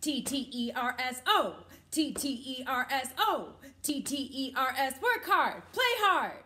T T E R S O. T T E R S O. T T E R S. Work hard. Play hard.